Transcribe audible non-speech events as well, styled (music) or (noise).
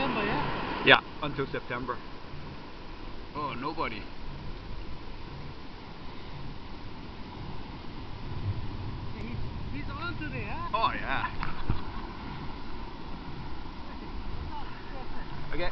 September, yeah? Yeah, until September. Oh, nobody. He's, he's on today, huh? Oh, yeah. (laughs) Okay.